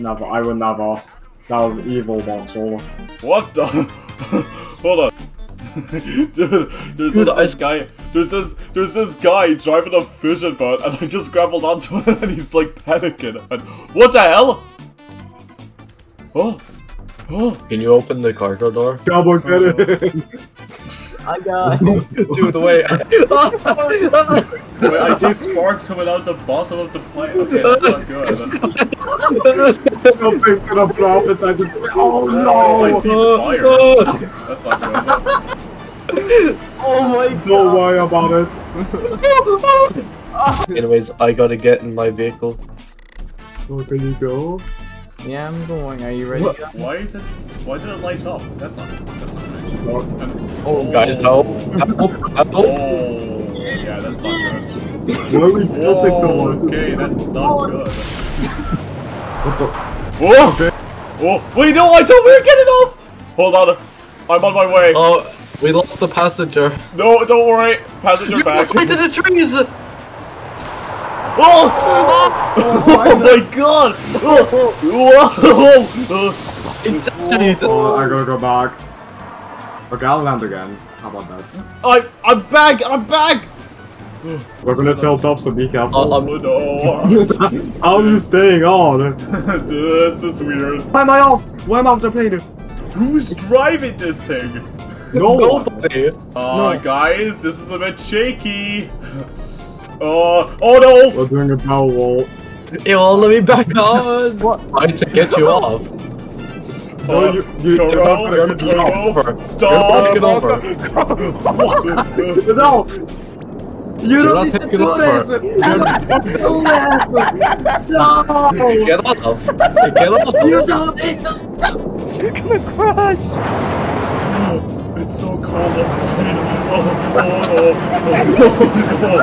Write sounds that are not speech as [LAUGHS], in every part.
Never, I would never. That was evil, Bonsol. What the? [LAUGHS] Hold on. [LAUGHS] Dude, there's Dude, this, I- guy. There's this. There's this guy driving a fishing boat, and I just grappled onto him, and he's like panicking. And what the hell? Oh, oh! Can you open the cargo door? Come on, get it! I got. [LAUGHS] Dude, wait. Wait, I see sparks coming out the bottom of the plane. Okay, that's not good. Something's gonna flop inside this. Oh I see no! Oh. fire. [LAUGHS] That's not good. Oh my god. Don't worry about it. [LAUGHS] Anyways, I gotta get in my vehicle. Oh, Where can you go? Yeah, I'm going. Are you ready? What? Why is it? Why did it light up? That's not. That's not right. Oh, And- Oh, Guys, help! Help! Help! Oh, yeah, that's not good. Why are we oh, tilting so much? okay, that's not good. [LAUGHS] What the? Whoa! Oh, wait, no, I thought we were getting off! Hold on, I'm on my way. Oh, we lost the passenger. No, don't worry, passenger You back. fly to the trees! [LAUGHS] Oh! Oh my god! Oh! Whoa! It died! Oh, I gotta go back. Okay, I'll land again. How about that? I, I'm back! I'm back! We're gonna tell up, so be careful. Oh, um, no! How are you staying on? [LAUGHS] this is weird. Why am I off? Why am I off the plane? Who's driving this thing? No. [LAUGHS] Nobody! Uh, guys, this is a bit shaky. [LAUGHS] Uh, oh no! We're doing a power wall. It won't let me back on! What? I Trying to get you off. No, Uh, you, you, you're Kuro, not gonna get over. Stop! Take it over. No! You You're not to taking do over. this! You don't need to do this! No! Get off! Get off! You don't need to You're gonna crash. It's so cold outside. Oh, oh, oh, oh,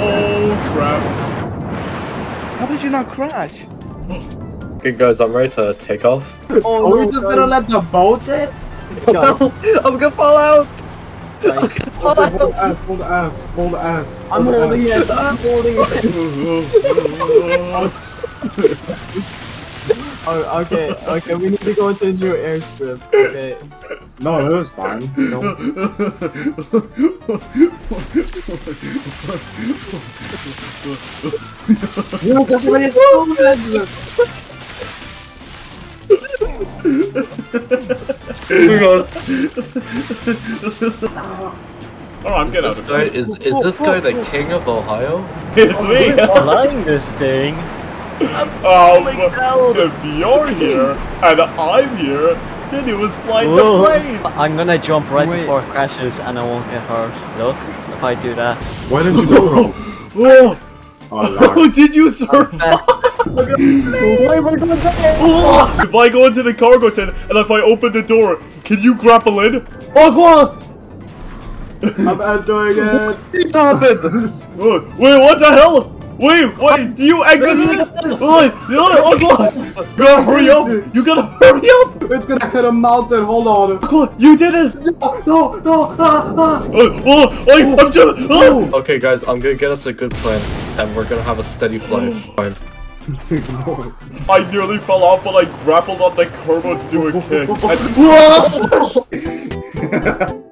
oh, crap. How did you not crash? Okay, guys, I'm ready to take off. Oh, Are we just gonna let the boat in? Guys, I'm gonna fall out! Guys, [LAUGHS] hold the ass, hold the ass, hold the ass. I'm holding it. I'm holding it. [LAUGHS] Oh, okay, okay. We need to go into a new airstrip. Okay. No, it was fine. No. You just when it's Oh, I'm Is getting out this of guy here. is is this guy the king of Ohio? It's me! flying this thing? Oh, but if you're here and I'm here, then it was flying the plane! I'm gonna jump right Wait. before it crashes and I won't get hurt. Look, if I do that. Why didn't you go wrong? [GASPS] Oh, Oh, oh, [LAUGHS] did you survive? Oh, if I go into the cargo tent and if I open the door, can you grapple in? Oh, go on! I'm entering it. Stop it! Oh, Wait, what the hell? Wait, wait, do you exit this? Oh, oh, go on! You gotta hurry up! You gotta hurry up! It's gonna hit a mountain. Hold on. Go you did it! No, no, no. Ah, ah. Oh, oh, I, I'm just, oh. Okay, guys, I'm gonna get us a good plan, and we're gonna have a steady flight. Fine. I nearly fell off, but I grappled on the curb to do a kick.